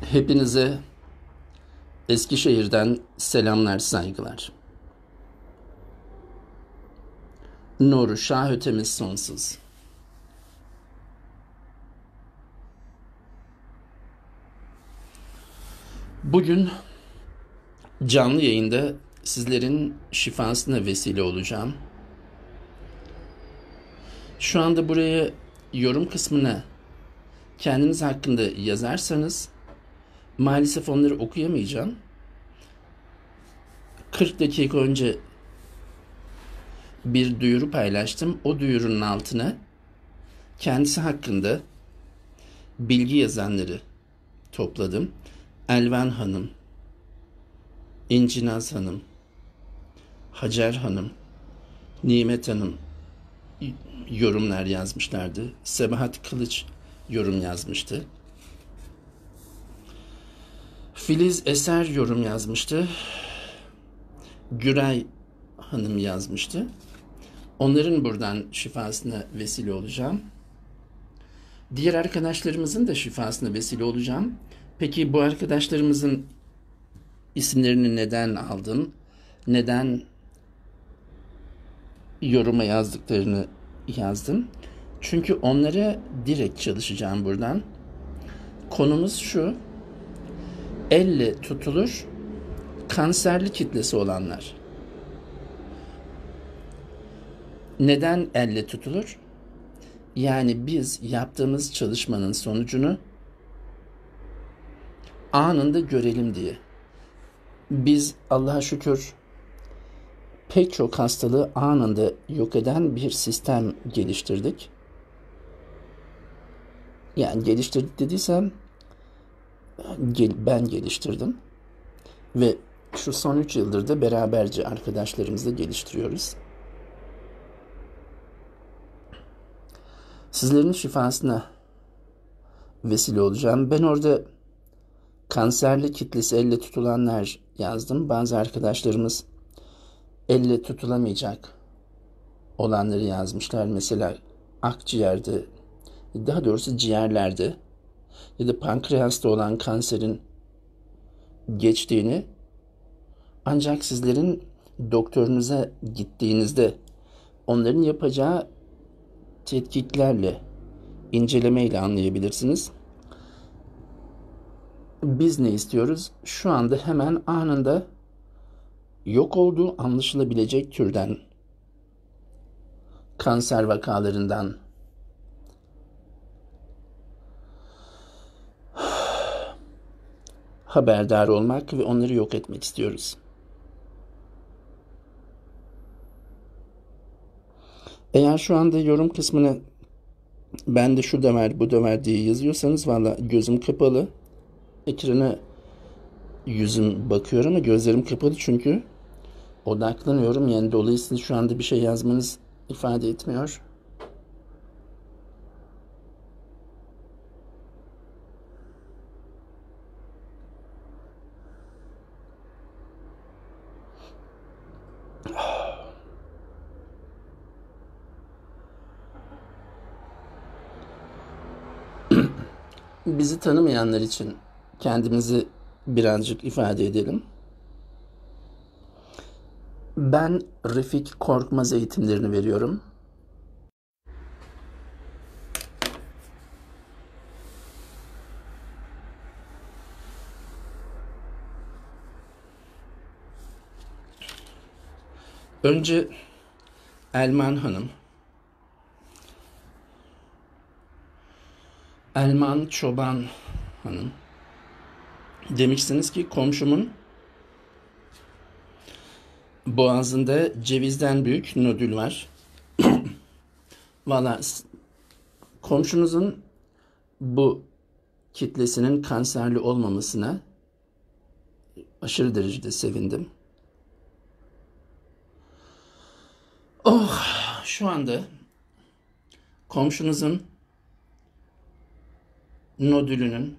Hepinize Eskişehir'den selamlar, saygılar. Nuru Şah ötemiz sonsuz. Bugün canlı yayında sizlerin şifasına vesile olacağım. Şu anda buraya yorum kısmına kendiniz hakkında yazarsanız maalesef onları okuyamayacağım. 40 dakika önce bir duyuru paylaştım. O duyurunun altına kendisi hakkında bilgi yazanları topladım. Elvan Hanım, İncinaz Hanım, Hacer Hanım, Nimet Hanım yorumlar yazmışlardı. Sebahat Kılıç yorum yazmıştı. Filiz Eser yorum yazmıştı. Güray Hanım yazmıştı. Onların buradan şifasına vesile olacağım. Diğer arkadaşlarımızın da şifasına vesile olacağım. Peki bu arkadaşlarımızın isimlerini neden aldın? Neden yoruma yazdıklarını yazdım? Çünkü onlara direkt çalışacağım buradan. Konumuz şu. Elle tutulur kanserli kitlesi olanlar. Neden elle tutulur? Yani biz yaptığımız çalışmanın sonucunu anında görelim diye. Biz Allah'a şükür pek çok hastalığı anında yok eden bir sistem geliştirdik. Yani geliştirdik dediysem ben geliştirdim. Ve şu son 3 yıldır da beraberce arkadaşlarımızla geliştiriyoruz. Sizlerin şifasına vesile olacağım. Ben orada kanserli kitlesi elle tutulanlar yazdım. Bazı arkadaşlarımız elle tutulamayacak olanları yazmışlar. Mesela akciğerde, daha doğrusu ciğerlerde ya da pankreasta olan kanserin geçtiğini ancak sizlerin doktorunuza gittiğinizde onların yapacağı tetkiklerle, incelemeyle anlayabilirsiniz. Biz ne istiyoruz? Şu anda hemen anında yok olduğu anlaşılabilecek türden kanser vakalarından haberdar olmak ve onları yok etmek istiyoruz. Eğer şu anda yorum kısmına ben de şu dömer bu dömer diye yazıyorsanız valla gözüm kapalı. Ekrana yüzüm bakıyor ama gözlerim kapalı çünkü odaklanıyorum. Yani dolayısıyla şu anda bir şey yazmanız ifade etmiyor. Bizi tanımayanlar için kendimizi birazcık ifade edelim. Ben Refik Korkmaz eğitimlerini veriyorum. Önce Elman Hanım Elman Çoban Hanım. Demişsiniz ki komşumun boğazında cevizden büyük nodül var. Valla komşunuzun bu kitlesinin kanserli olmamasına aşırı derecede sevindim. Oh, şu anda komşunuzun nodülünün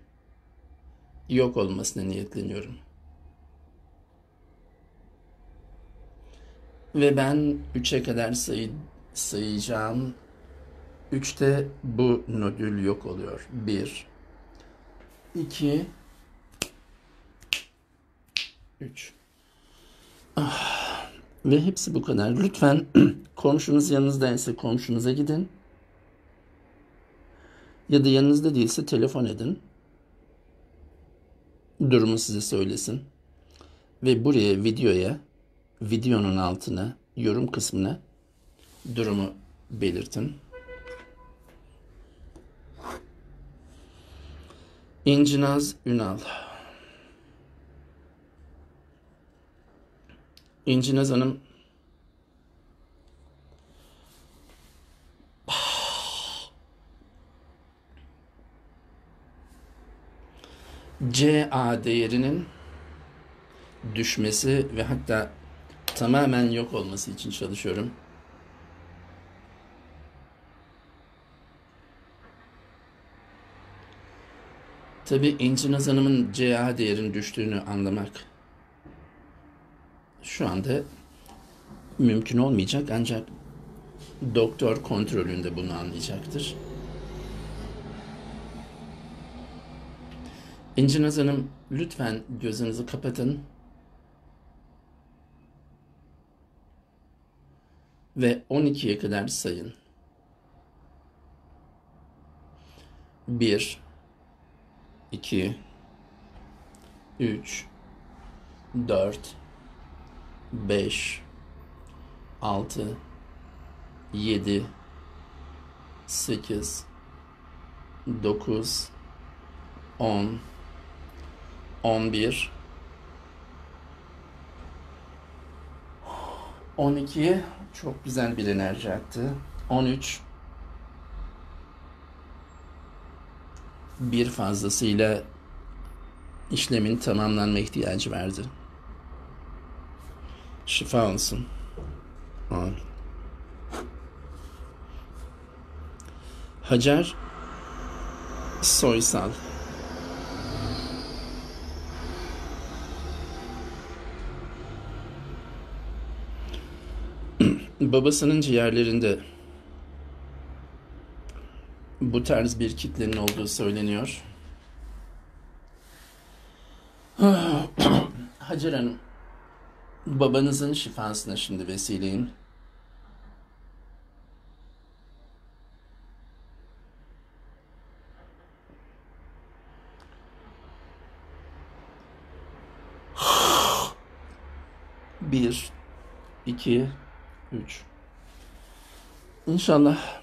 yok olmasına niyetleniyorum. Ve ben 3'e kadar sayı, sayacağım. 3'te bu nodül yok oluyor. 1 2 3. Ah, ve hepsi bu kadar. Lütfen komşunuz yanınızdaysa komşunuza gidin. Ya da yanınızda değilse telefon edin. Durumu size söylesin. Ve buraya videoya, videonun altına, yorum kısmına durumu belirtin. İncinaz Ünal İncinaz Hanım CA değerinin düşmesi ve hatta tamamen yok olması için çalışıyorum. Tabii İncinaz Hanım'ın CA değerinin düştüğünü anlamak şu anda mümkün olmayacak ancak doktor kontrolünde bunu anlayacaktır. İncinaz Hanım lütfen gözünüzü kapatın ve 12'ye kadar sayın. 1 2 3 4 5 6 7 8 9 10 11 12 çok güzel bir enerji aktı. 13 bir fazlasıyla işlemin tamamlanma ihtiyacı vardı. Şifa olsun. Amin. Hacer Soysal babasının ciğerlerinde bu tarz bir kitlenin olduğu söyleniyor. Hacer Hanım, babanızın şifasına şimdi vesileyim. Bir, iki, üç. İnşallah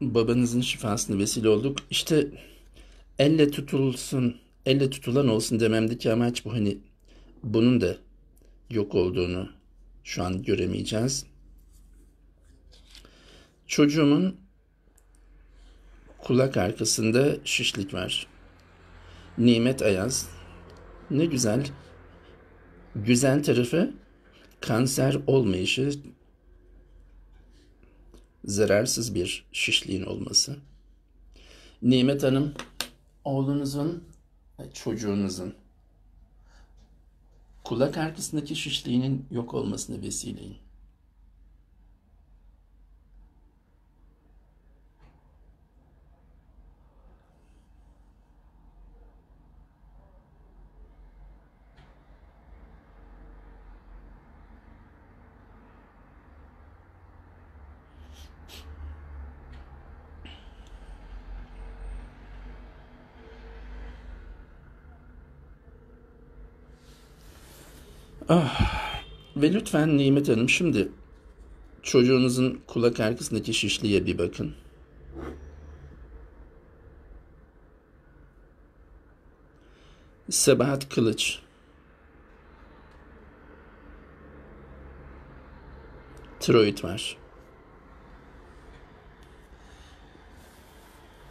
babanızın şifasına vesile olduk. İşte elle tutulsun, elle tutulan olsun dememdeki amaç bu. Hani bunun da yok olduğunu şu an göremeyeceğiz. Çocuğumun kulak arkasında şişlik var. Nimet Ayaz. Ne güzel. Güzel tarafı kanser olmayışı, zararsız bir şişliğin olması. Nimet Hanım, oğlunuzun ve çocuğunuzun kulak arkasındaki şişliğinin yok olmasını vesileyin. Ah. Ve lütfen Nimet Hanım şimdi çocuğunuzun kulak arkasındaki şişliğe bir bakın. Sebahat Kılıç. Tiroid var.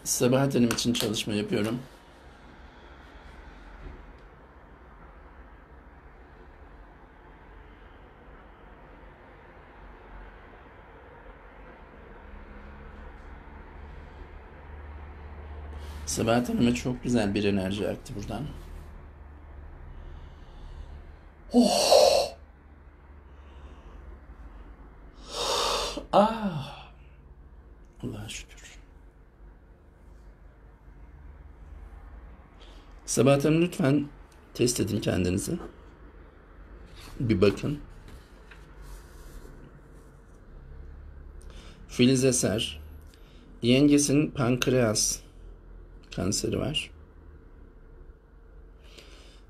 Sebahat Hanım için çalışma yapıyorum. Sebahat Hanım'a çok güzel bir enerji aktı buradan. Oh. Ah. Allah'a şükür. Sebahat Hanım lütfen test edin kendinizi. Bir bakın. Filiz Eser. Yengesinin pankreas kanseri var.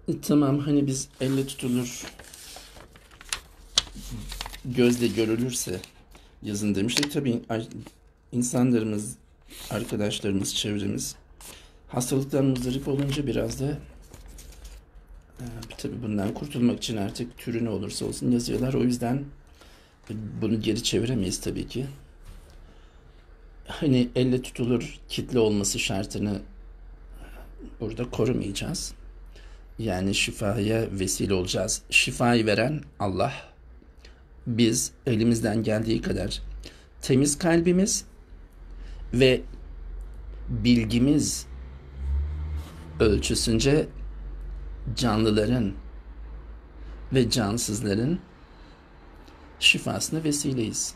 E, tamam hani biz elle tutulur gözle görülürse yazın demiştik. Tabii insanlarımız, arkadaşlarımız, çevremiz hastalıktan muzdarip olunca biraz da e, tabii bundan kurtulmak için artık türü ne olursa olsun yazıyorlar. O yüzden bunu geri çeviremeyiz tabii ki. Hani elle tutulur kitle olması şartını burada korumayacağız. Yani şifaya vesile olacağız. Şifayı veren Allah. Biz elimizden geldiği kadar temiz kalbimiz ve bilgimiz ölçüsünce canlıların ve cansızların şifasına vesileyiz.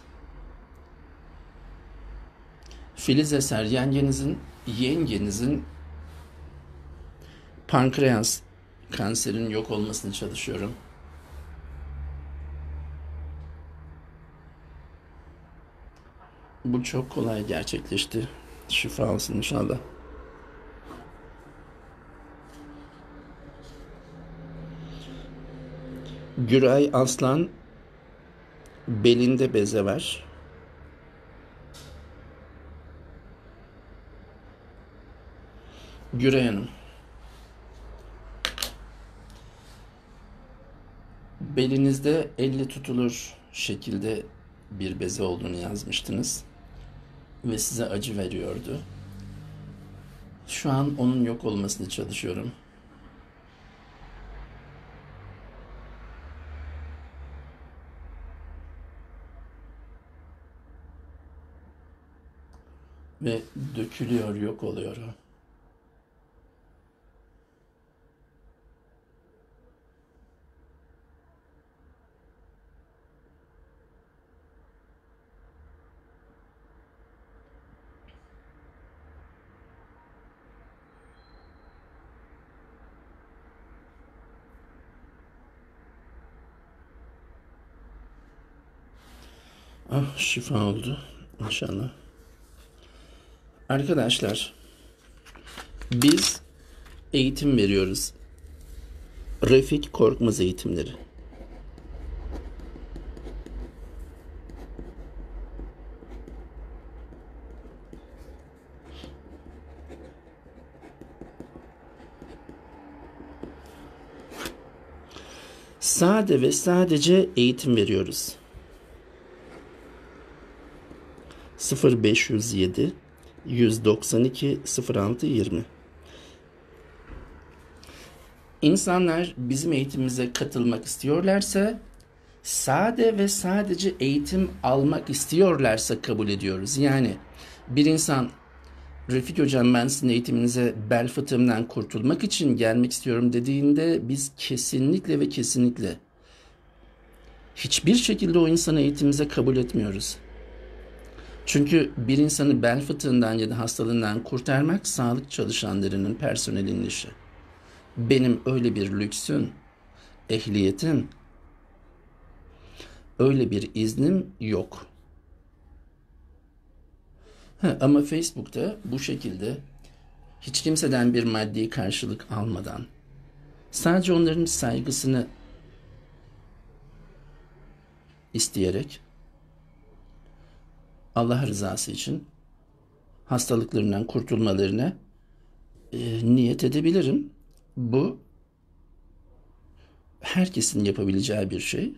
Filiz Eser yengenizin yengenizin pankreas kanserinin yok olmasını çalışıyorum. Bu çok kolay gerçekleşti. Şifa olsun inşallah. Güray Aslan belinde beze var. Güray Hanım. Belinizde elle tutulur şekilde bir beze olduğunu yazmıştınız ve size acı veriyordu. Şu an onun yok olmasını çalışıyorum. Ve dökülüyor, yok oluyor şifa oldu inşallah. Arkadaşlar biz eğitim veriyoruz. Refik Korkmaz eğitimleri. Sade ve sadece eğitim veriyoruz. 0507 192 06 20 İnsanlar bizim eğitimimize katılmak istiyorlarsa sade ve sadece eğitim almak istiyorlarsa kabul ediyoruz. Yani bir insan Refik Hocam ben sizin eğitiminize bel fıtığımdan kurtulmak için gelmek istiyorum dediğinde biz kesinlikle ve kesinlikle hiçbir şekilde o insanı eğitimimize kabul etmiyoruz. Çünkü bir insanı bel fıtığından ya da hastalığından kurtarmak sağlık çalışanlarının, personelinin işi. Benim öyle bir lüksün, ehliyetim, öyle bir iznim yok. Ha, ama Facebook'ta bu şekilde hiç kimseden bir maddi karşılık almadan sadece onların saygısını isteyerek Allah rızası için hastalıklarından kurtulmalarına e, niyet edebilirim. Bu herkesin yapabileceği bir şey.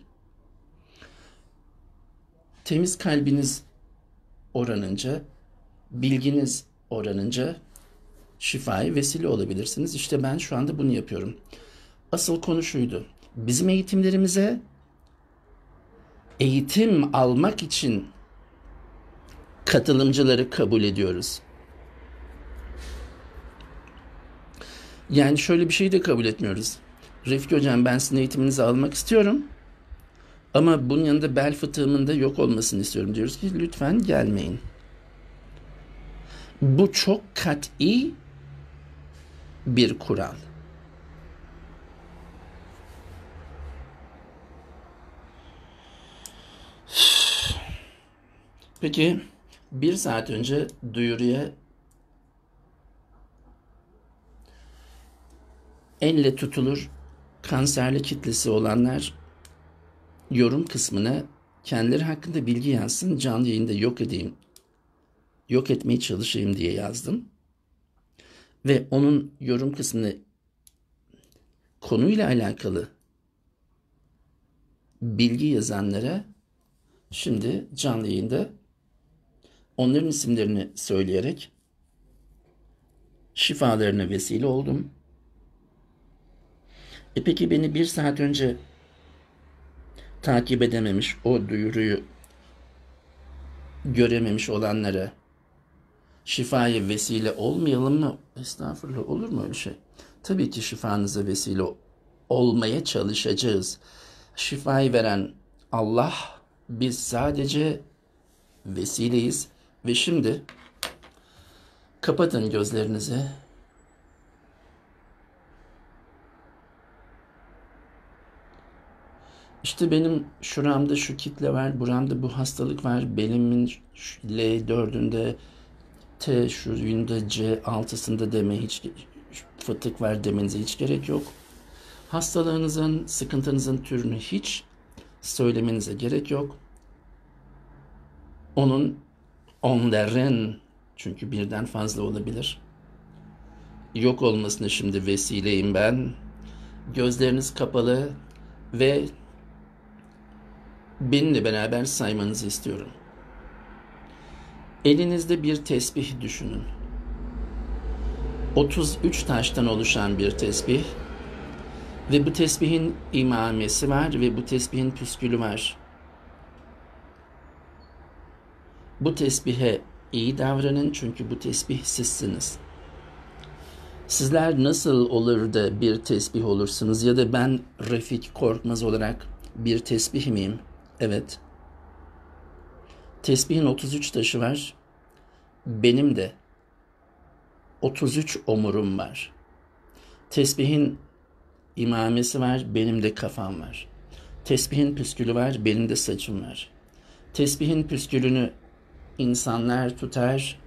Temiz kalbiniz oranınca, bilginiz oranınca şifaya vesile olabilirsiniz. İşte ben şu anda bunu yapıyorum. Asıl konu şuydu. Bizim eğitimlerimize eğitim almak için katılımcıları kabul ediyoruz. Yani şöyle bir şey de kabul etmiyoruz. Refik Hocam ben sizin eğitiminizi almak istiyorum. Ama bunun yanında bel fıtığımın da yok olmasını istiyorum. Diyoruz ki lütfen gelmeyin. Bu çok kat'i bir kural. Peki bir saat önce duyuruya elle tutulur kanserli kitlesi olanlar yorum kısmına kendileri hakkında bilgi yazsın canlı yayında yok edeyim yok etmeye çalışayım diye yazdım. Ve onun yorum kısmına konuyla alakalı bilgi yazanlara şimdi canlı yayında onların isimlerini söyleyerek şifalarına vesile oldum. E peki beni bir saat önce takip edememiş, o duyuruyu görememiş olanlara şifaya vesile olmayalım mı? Estağfurullah olur mu öyle şey? Tabii ki şifanıza vesile olmaya çalışacağız. Şifayı veren Allah, biz sadece vesileyiz. Ve şimdi kapatın gözlerinizi. İşte benim şuramda şu kitle var, buramda bu hastalık var, belimin L4'ünde, T şuyunda, C altısında deme hiç fıtık var demenize hiç gerek yok. Hastalığınızın, sıkıntınızın türünü hiç söylemenize gerek yok. Onun, onların, çünkü birden fazla olabilir. Yok olmasına şimdi vesileyim ben. Gözleriniz kapalı ve benimle beraber saymanızı istiyorum. Elinizde bir tesbih düşünün. 33 taştan oluşan bir tesbih ve bu tesbihin imamesi var ve bu tesbihin püskülü var. Bu tesbihe iyi davranın çünkü bu tesbih sizsiniz. Sizler nasıl olur da bir tesbih olursunuz ya da ben Refik Korkmaz olarak bir tesbih miyim? Evet. Tesbihin 33 taşı var. Benim de 33 omurum var. Tesbihin imamesi var, benim de kafam var. Tesbihin püskülü var, benim de saçım var. Tesbihin püskülünü insanlar tutar,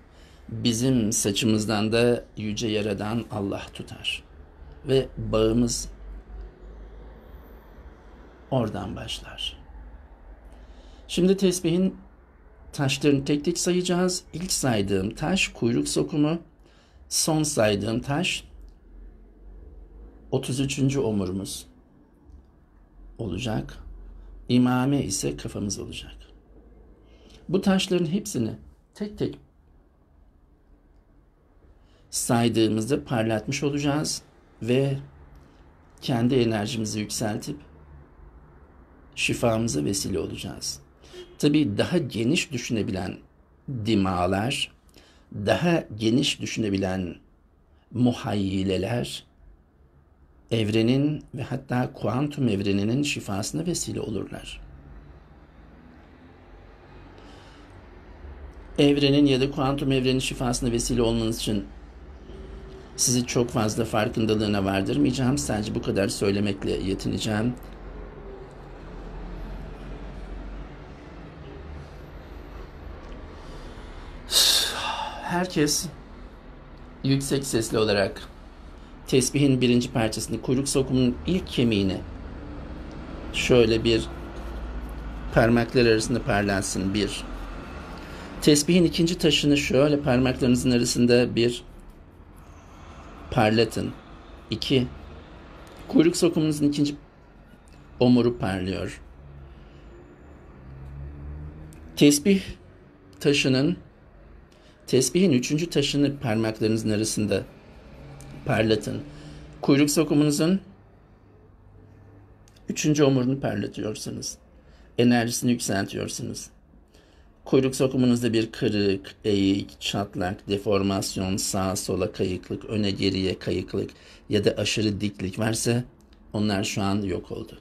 bizim saçımızdan da yüce yaradan Allah tutar. Ve bağımız oradan başlar. Şimdi tesbihin taşlarını tek tek sayacağız. İlk saydığım taş kuyruk sokumu, son saydığım taş 33. omurumuz olacak. İmame ise kafamız olacak. Bu taşların hepsini tek tek saydığımızda parlatmış olacağız ve kendi enerjimizi yükseltip şifamıza vesile olacağız. Tabii daha geniş düşünebilen dimalar, daha geniş düşünebilen muhayyileler evrenin ve hatta kuantum evreninin şifasına vesile olurlar. Evrenin ya da kuantum evrenin şifasına vesile olmanız için sizi çok fazla farkındalığına vardırmayacağım. Sadece bu kadar söylemekle yetineceğim. Herkes yüksek sesli olarak tesbihin birinci parçasını kuyruk sokumunun ilk kemiğini şöyle bir parmaklar arasında parlansın bir. Tesbihin ikinci taşını şöyle parmaklarınızın arasında bir parlatın. İki. Kuyruk sokumunuzun ikinci omuru parlıyor. Tesbih taşının tesbihin üçüncü taşını parmaklarınızın arasında parlatın. Kuyruk sokumunuzun üçüncü omurunu parlatıyorsunuz. Enerjisini yükseltiyorsunuz. Kuyruk sokumunuzda bir kırık, eğik, çatlak, deformasyon, sağa sola kayıklık, öne geriye kayıklık ya da aşırı diklik varsa onlar şu an yok oldu.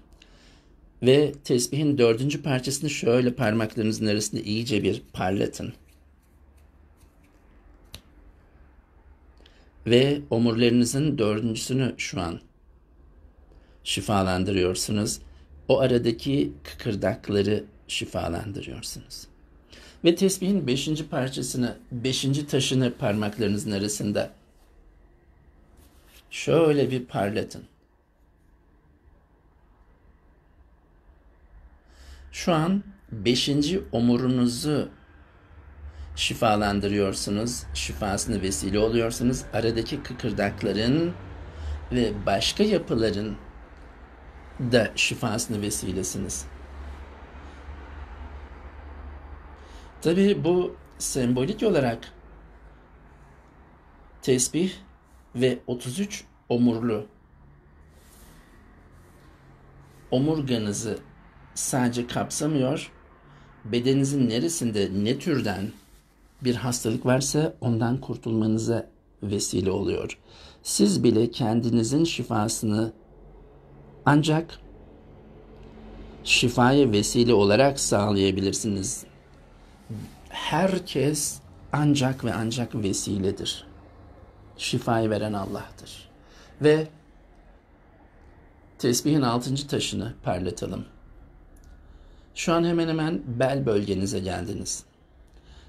Ve tesbihin dördüncü parçasını şöyle parmaklarınızın arasında iyice bir parlatın. Ve omurlarınızın dördüncüsünü şu an şifalandırıyorsunuz. O aradaki kıkırdakları şifalandırıyorsunuz. Ve tesbihin beşinci parçasını, beşinci taşını parmaklarınızın arasında şöyle bir parlatın. Şu an beşinci omurunuzu şifalandırıyorsunuz. Şifasını vesile oluyorsunuz. Aradaki kıkırdakların ve başka yapıların da şifasını vesilesiniz. Tabi bu sembolik olarak tesbih ve 33 omurlu omurganızı sadece kapsamıyor, bedeninizin neresinde ne türden bir hastalık varsa ondan kurtulmanıza vesile oluyor. Siz bile kendinizin şifasını ancak şifaya vesile olarak sağlayabilirsiniz. Herkes ancak ve ancak vesiledir. Şifayı veren Allah'tır. Ve tesbihin altıncı taşını parlatalım. Şu an hemen hemen bel bölgenize geldiniz.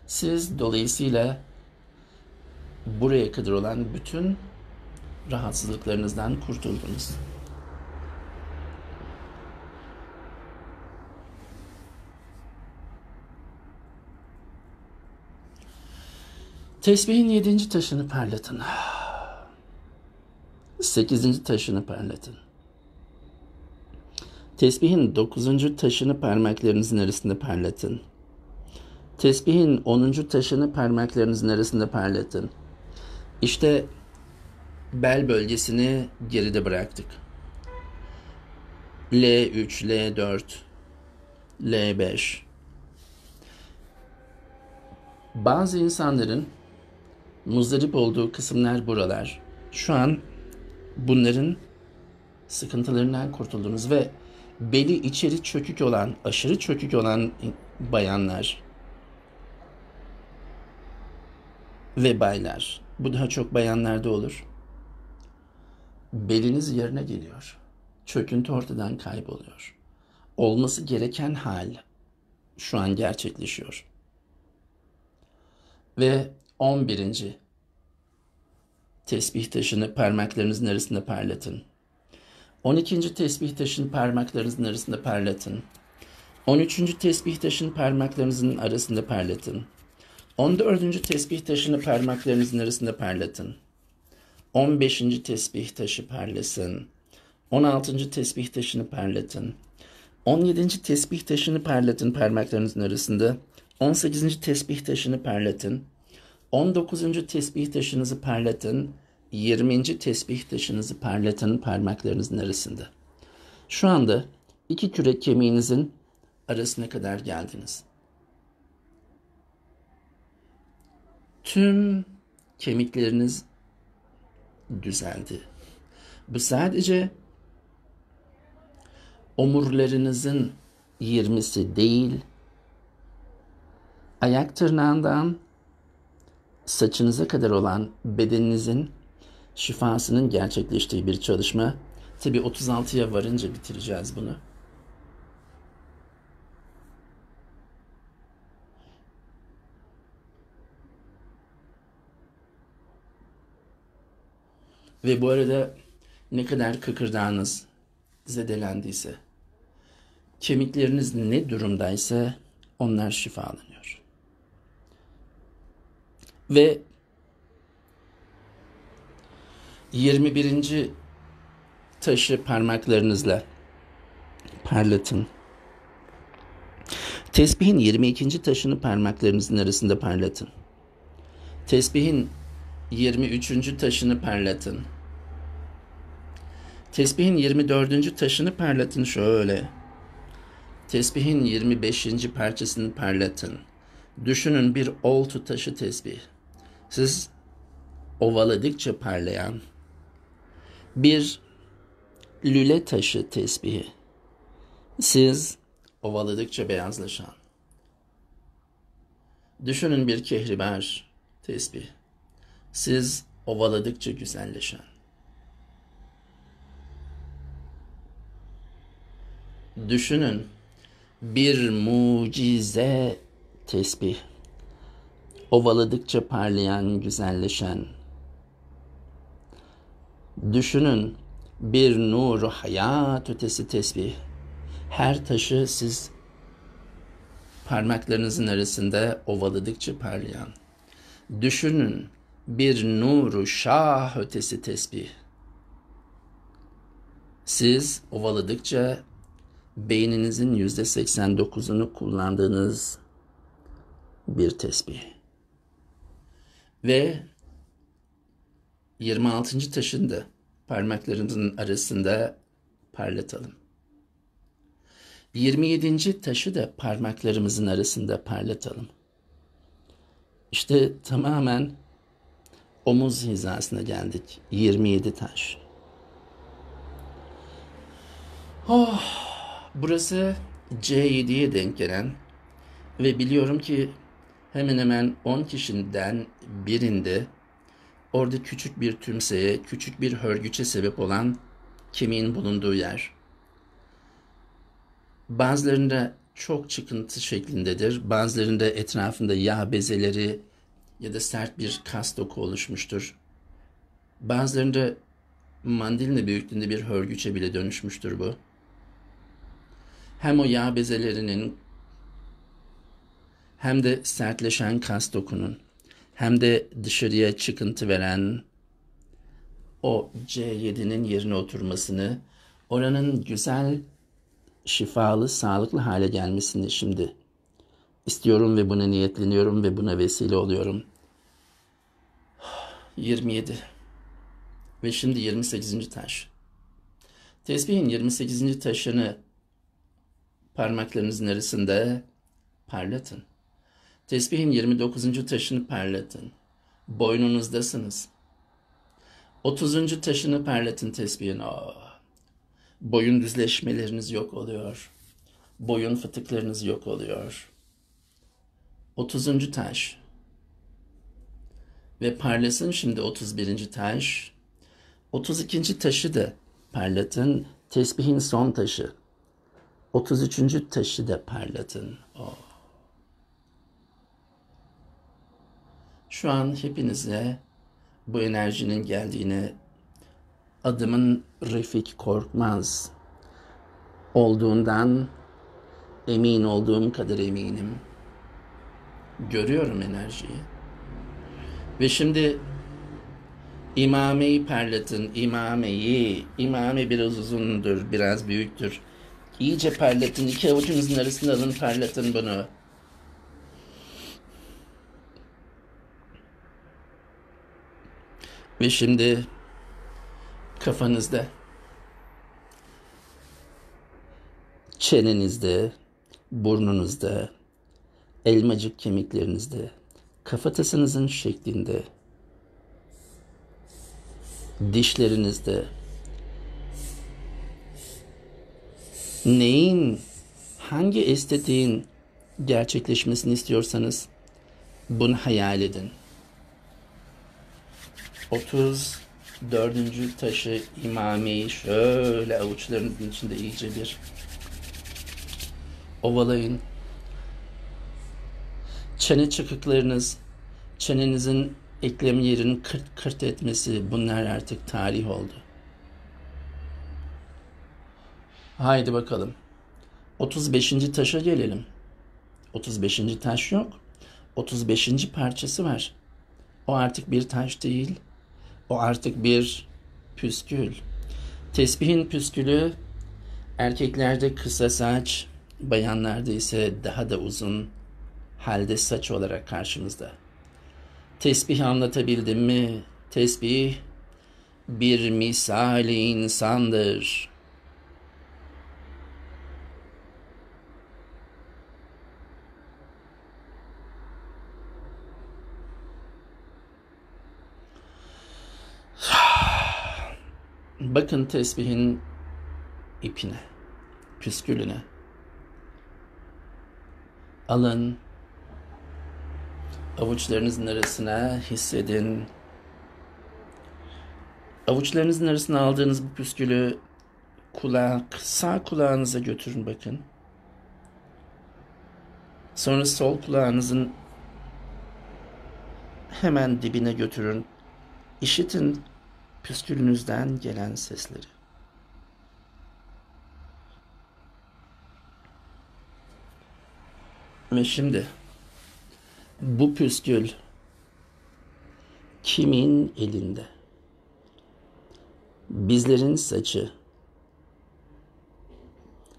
Siz dolayısıyla buraya kadar olan bütün rahatsızlıklarınızdan kurtuldunuz. Tesbihin yedinci taşını parlatın. Sekizinci taşını parlatın. Tesbihin dokuzuncu taşını parmaklarınızın arasında parlatın. Tesbihin onuncu taşını parmaklarınızın arasında parlatın. İşte bel bölgesini geride bıraktık. L3, L4, L5. Bazı insanların muzdarip olduğu kısımlar buralar. Şu an bunların sıkıntılarından kurtuldunuz ve beli içeri çökük olan, aşırı çökük olan bayanlar ve baylar. Bu daha çok bayanlarda olur. Beliniz yerine geliyor. Çöküntü ortadan kayboluyor. Olması gereken hal şu an gerçekleşiyor. Ve 11. tesbih taşını parmaklarınızın arasında parlatın. 12. tesbih taşını parmaklarınızın arasında parlatın. 13. tesbih taşını parmaklarınızın arasında parlatın. 14. tesbih taşını parmaklarınızın arasında parlatın. 15. tesbih taşı parlasın. 16. tesbih taşını parlatın. 17. tesbih taşını parlatın parmaklarınızın arasında. 18. tesbih taşını parlatın. 19. tesbih taşınızı parlatın. 20. tesbih taşınızı parlatın parmaklarınızın arasında. Şu anda iki kürek kemiğinizin arasına kadar geldiniz. Tüm kemikleriniz düzeldi. Bu sadece omurlarınızın 20'si değil, ayak tırnağından saçınıza kadar olan bedeninizin şifasının gerçekleştiği bir çalışma. Tabi 36'ya varınca bitireceğiz bunu. Ve bu arada ne kadar kıkırdağınız zedelendiyse, kemikleriniz ne durumdaysa onlar şifalanıyor. Ve 21. taşı parmaklarınızla parlatın. Tesbihin 22. taşını parmaklarınızın arasında parlatın. Tesbihin 23. taşını parlatın. Tesbihin 24. taşını parlatın şöyle. Tesbihin 25. parçasını parlatın. Düşünün bir oltu taşı tesbih. Siz ovaladıkça parlayan bir lüle taşı tesbihi. Siz ovaladıkça beyazlaşan. Düşünün bir kehribar tesbih. Siz ovaladıkça güzelleşen. Düşünün bir mucize tesbih. Ovaladıkça parlayan, güzelleşen. Düşünün bir nuru hayat ötesi tesbih. Her taşı siz parmaklarınızın arasında ovaladıkça parlayan. Düşünün bir nuru şah ötesi tesbih. Siz ovaladıkça beyninizin yüzde 89'unu kullandığınız bir tesbih. Ve 26. taşın da parmaklarınızın arasında parlatalım. 27. taşı da parmaklarımızın arasında parlatalım. İşte tamamen omuz hizasına geldik. 27 taş. Oh, burası C7'ye denk gelen ve biliyorum ki hemen hemen 10 kişiden birinde orada küçük bir tümseye, küçük bir hörgüçe sebep olan kemiğin bulunduğu yer. Bazılarında çok çıkıntı şeklindedir. Bazılarında etrafında yağ bezeleri ya da sert bir kas doku oluşmuştur. Bazılarında mandalina büyüklüğünde bir hörgüçe bile dönüşmüştür bu. Hem o yağ bezelerinin hem de sertleşen kas dokunun hem de dışarıya çıkıntı veren o C7'nin yerine oturmasını, oranın güzel, şifalı, sağlıklı hale gelmesini şimdi istiyorum ve buna niyetleniyorum ve buna vesile oluyorum. 27 ve şimdi 28. taş. Tesbihin 28. taşını parmaklarınızın arasında parlatın. Tesbihin 29. taşını parlatın. Boynunuzdasınız. 30. taşını parlatın tesbihin. Oh. Boyun düzleşmeleriniz yok oluyor. Boyun fıtıklarınız yok oluyor. 30. taş. Ve parlasın şimdi 31. taş. 32. taşı da parlatın. Tesbihin son taşı. 33. taşı da parlatın. Oh. Şu an hepinize bu enerjinin geldiğini adımın Refik Korkmaz olduğundan emin olduğum kadar eminim. Görüyorum enerjiyi. Ve şimdi imameyi parlatın, imameyi. İmame biraz uzundur, biraz büyüktür. İyice parlatın, iki avucunuzun arasında alın parlatın bunu. Ve şimdi kafanızda, çenenizde, burnunuzda, elmacık kemiklerinizde, kafatasınızın şeklinde, dişlerinizde, neyin, hangi estetiğin gerçekleşmesini istiyorsanız bunu hayal edin. 34. taşı imameyi şöyle avuçlarınızın içinde iyice bir ovalayın. Çene çıkıklarınız, çenenizin eklem yerinin kırt kırt etmesi bunlar artık tarih oldu. Haydi bakalım. 35. taşa gelelim. 35. taş yok. 35. parçası var. O artık bir taş değil. O artık bir püskül. Tesbihin püskülü erkeklerde kısa saç, bayanlarda ise daha da uzun halde saç olarak karşımızda. Tesbih anlatabildim mi? Tesbih bir misali insandır. Bakın tesbihin ipine, püskülüne. Alın, avuçlarınızın arasına hissedin. Avuçlarınızın arasına aldığınız bu püskülü kulak, sağ kulağınıza götürün bakın. Sonra sol kulağınızın hemen dibine götürün. İşitin püskülünüzden gelen sesleri. Ve şimdi bu püskül kimin elinde? Bizlerin saçı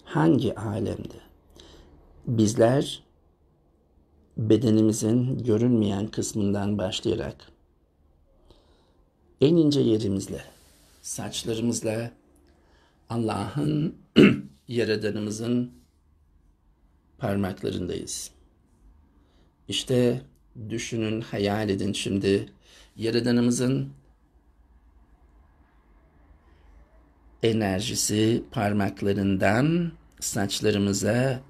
hangi alemde? Bizler bedenimizin görünmeyen kısmından başlayarak en ince yerimizle, saçlarımızla Allah'ın yaradanımızın parmaklarındayız. İşte düşünün, hayal edin şimdi yaradanımızın enerjisi parmaklarından saçlarımıza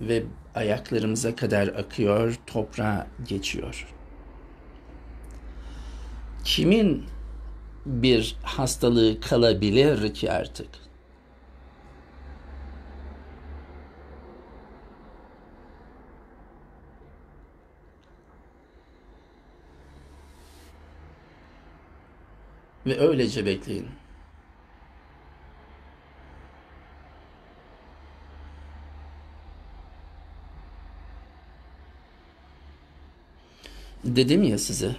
ve ayaklarımıza kadar akıyor, toprağa geçiyor. Kimin bir hastalığı kalabilir ki artık? Ve öylece bekleyin. Dedim ya size,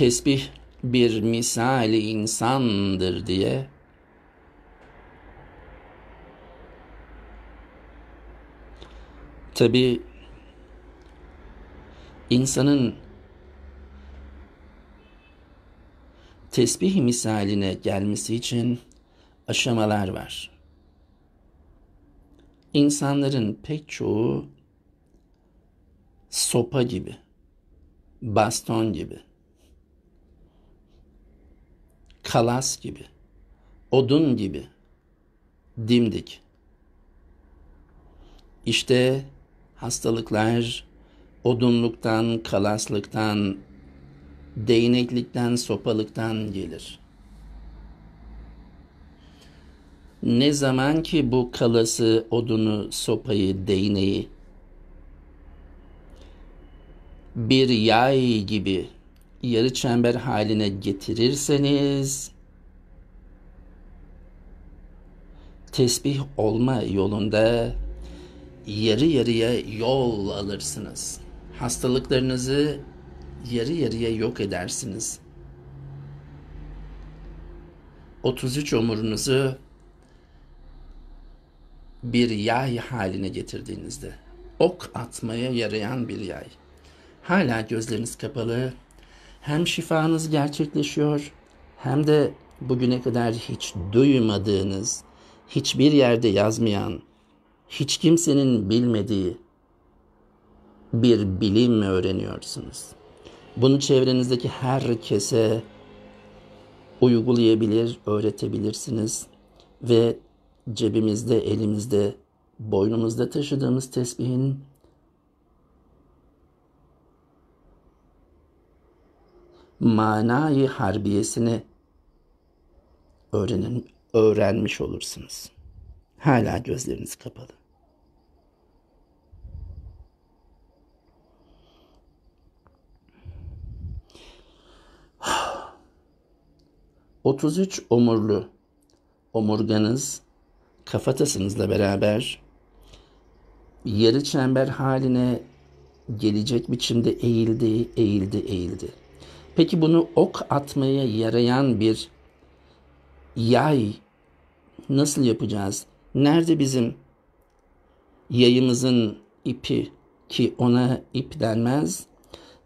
tesbih bir misali insandır diye. Tabi insanın tesbih misaline gelmesi için aşamalar var. İnsanların pek çoğu sopa gibi, baston gibi, kalas gibi, odun gibi, dimdik. İşte hastalıklar odunluktan, kalaslıktan, değneklikten, sopalıktan gelir. Ne zaman ki bu kalası, odunu, sopayı, değneği bir yay gibi yarı çember haline getirirseniz tesbih olma yolunda yarı yarıya yol alırsınız. Hastalıklarınızı yarı yarıya yok edersiniz. 33 omurunuzu bir yay haline getirdiğinizde ok atmaya yarayan bir yay. Hala gözleriniz kapalı. Hem şifanız gerçekleşiyor hem de bugüne kadar hiç duymadığınız, hiçbir yerde yazmayan, hiç kimsenin bilmediği bir bilim öğreniyorsunuz. Bunu çevrenizdeki herkese uygulayabilir, öğretebilirsiniz ve cebimizde, elimizde, boynumuzda taşıdığımız tesbihin manayı harbiyesini öğrenin, öğrenmiş olursunuz. Hala gözleriniz kapalı. 33 omurlu omurganız kafatasınızla beraber yarı çember haline gelecek biçimde eğildi, eğildi, eğildi. Peki bunu ok atmaya yarayan bir yay nasıl yapacağız? Nerede bizim yayımızın ipi ki ona ip denmez?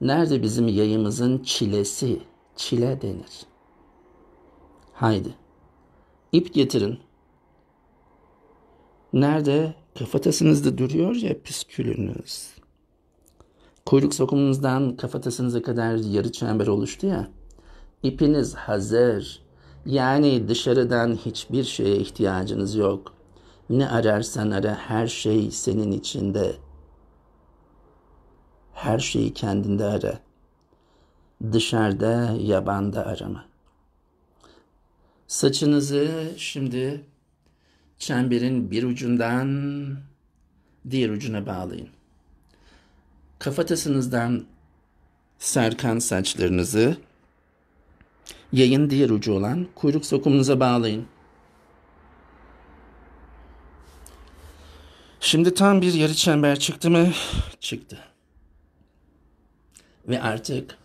Nerede bizim yayımızın çilesi? Çile denir. Haydi. İp getirin. Nerede? Kafatasınızda duruyor ya püskülünüz. Kuyruk sokumunuzdan kafatasınıza kadar yarı çember oluştu ya. İpiniz hazır. Yani dışarıdan hiçbir şeye ihtiyacınız yok. Ne ararsan ara her şey senin içinde. Her şeyi kendinde ara. Dışarıda, yabanda arama. Saçınızı şimdi çemberin bir ucundan diğer ucuna bağlayın. Kafatasınızdan sarkan saçlarınızı yayın diğer ucu olan kuyruk sokumunuza bağlayın. Şimdi tam bir yarı çember çıktı mı? Çıktı. Ve artık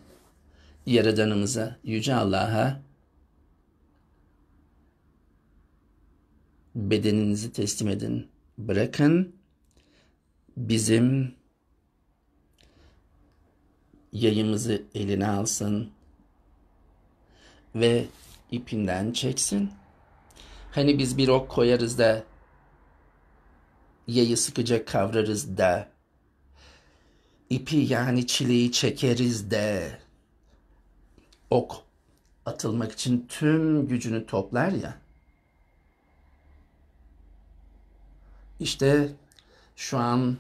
Yaradanımıza, Yüce Allah'a bedeninizi teslim edin. Bırakın bizim yayımızı eline alsın ve ipinden çeksin. Hani biz bir ok koyarız da yayı sıkıca kavrarız da ipi yani çileyi çekeriz de ok atılmak için tüm gücünü toplar ya. İşte şu an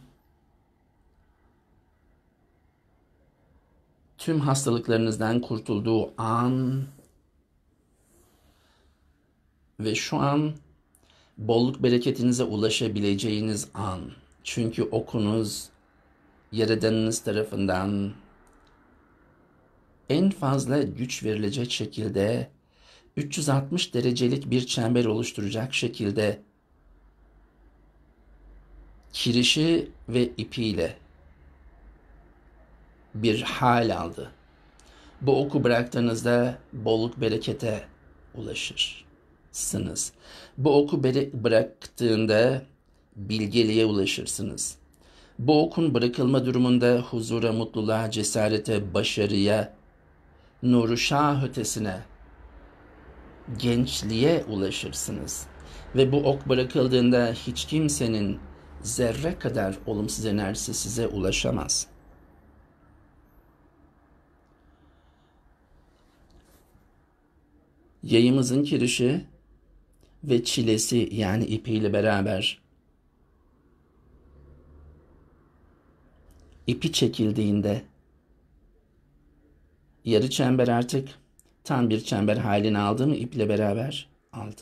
tüm hastalıklarınızdan kurtulduğu an ve şu an bolluk bereketinize ulaşabileceğiniz an. Çünkü okunuz Yaradanınız tarafından en fazla güç verilecek şekilde 360 derecelik bir çember oluşturacak şekilde kirişi ve ipiyle bir hal aldı. Bu oku bıraktığınızda bolluk berekete ulaşırsınız. Bu oku bıraktığında bilgeliğe ulaşırsınız. Bu okun bırakılma durumunda huzura, mutluluğa, cesarete, başarıya, nuru şah ötesine, gençliğe ulaşırsınız. Ve bu ok bırakıldığında hiç kimsenin zerre kadar olumsuz enerjisi size ulaşamaz. Yayımızın kirişi ve çilesi yani ipiyle beraber ipi çekildiğinde yarı çember artık tam bir çember halini aldı mı iple beraber aldı.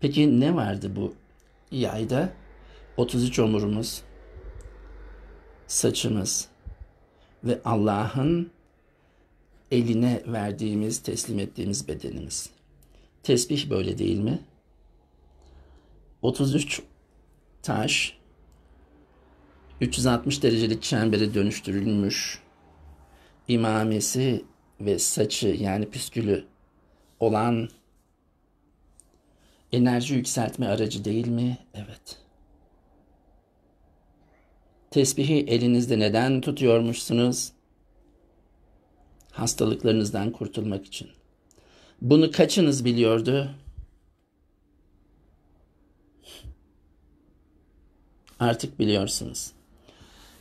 Peki ne vardı bu yayda? 33 omurumuz, saçımız ve Allah'ın eline verdiğimiz, teslim ettiğimiz bedenimiz. Tesbih böyle değil mi? 33 taş 360 derecelik çembere dönüştürülmüş imamesi ve saçı yani püskülü olan enerji yükseltme aracı değil mi? Evet. Tesbihi elinizde neden tutuyormuşsunuz? Hastalıklarınızdan kurtulmak için. Bunu kaçınız biliyordu? Artık biliyorsunuz.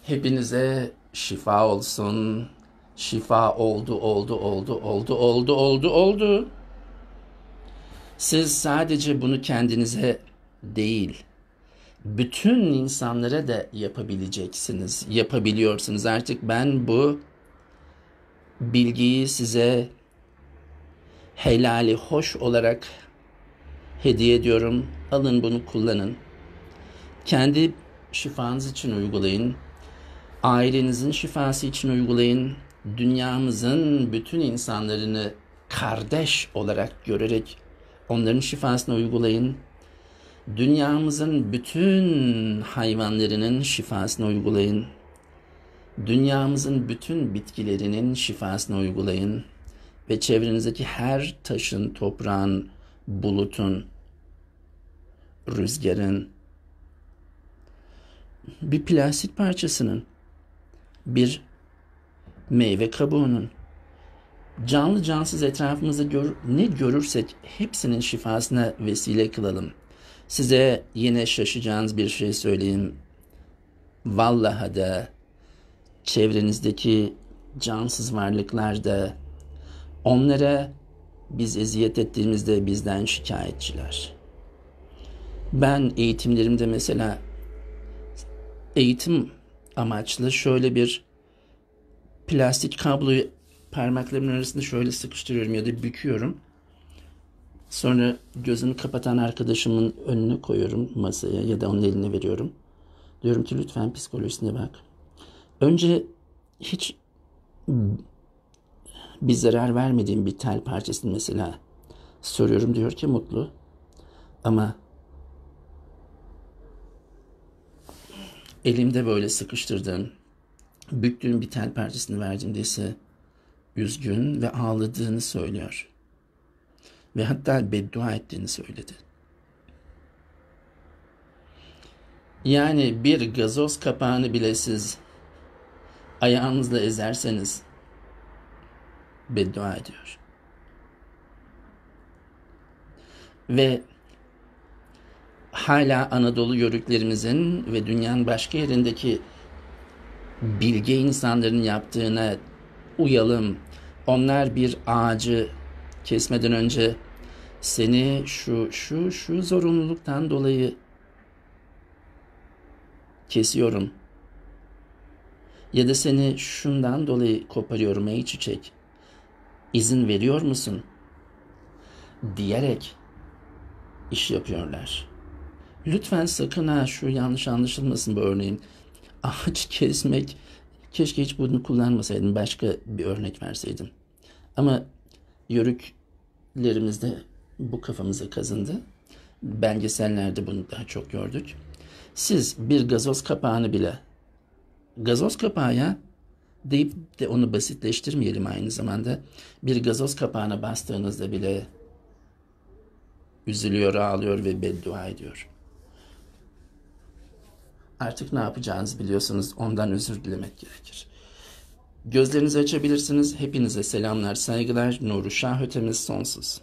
Hepinize şifa olsun. Şifa oldu, oldu, oldu, oldu, oldu, oldu, oldu. Siz sadece bunu kendinize değil, bütün insanlara da yapabileceksiniz. Yapabiliyorsunuz. Artık ben bu bilgiyi size helali hoş olarak hediye ediyorum. Alın bunu kullanın. Kendi şifanız için uygulayın. Ailenizin şifası için uygulayın. Dünyamızın bütün insanlarını kardeş olarak görerek onların şifasını uygulayın. Dünyamızın bütün hayvanlarının şifasını uygulayın. Dünyamızın bütün bitkilerinin şifasını uygulayın ve çevrenizdeki her taşın, toprağın, bulutun, rüzgarın, bir plastik parçasının, bir meyve kabuğunun, canlı cansız etrafımızda gör, ne görürsek hepsinin şifasına vesile kılalım. Size yine şaşacağınız bir şey söyleyeyim. Vallahi de çevrenizdeki cansız varlıklar da onlara biz eziyet ettiğimizde bizden şikayetçiler. Ben eğitimlerimde mesela eğitim amaçlı şöyle bir plastik kabloyu parmaklarımın arasında şöyle sıkıştırıyorum ya da büküyorum. Sonra gözünü kapatan arkadaşımın önüne koyuyorum masaya ya da onun eline veriyorum. Diyorum ki lütfen psikolojisine bak. Önce hiç bir zarar vermediğim bir tel parçasını mesela soruyorum diyor ki mutlu. Ama elimde böyle sıkıştırdığım, büktüğüm bir tel parçasını verdiğimde ise üzgün ve ağladığını söylüyor. Ve hatta beddua ettiğini söyledi. Yani bir gazoz kapağını bile siz ayağınızla ezerseniz beddua ediyor. Ve hala Anadolu yörüklerimizin ve dünyanın başka yerindeki bilge insanların yaptığına uyalım. Onlar bir ağacı kesmeden önce seni şu şu şu zorunluluktan dolayı kesiyorum. Ya da seni şundan dolayı koparıyorum ey çiçek. İzin veriyor musun? Diyerek iş yapıyorlar. Lütfen sakın ha şu yanlış anlaşılmasın bu örneğin. Ağaç kesmek keşke hiç bunu kullanmasaydım başka bir örnek verseydim. Ama yörüklerimizde bu kafamıza kazındı. Belgesellerde bunu daha çok gördük. Siz bir gazoz kapağını bile gazoz kapağı ya deyip de onu basitleştirmeyelim aynı zamanda. Bir gazoz kapağına bastığınızda bile üzülüyor, ağlıyor ve beddua ediyor. Artık ne yapacağınızı biliyorsunuz. Ondan özür dilemek gerekir. Gözlerinizi açabilirsiniz. Hepinize selamlar, saygılar. Nuru Şah ötemiz sonsuz.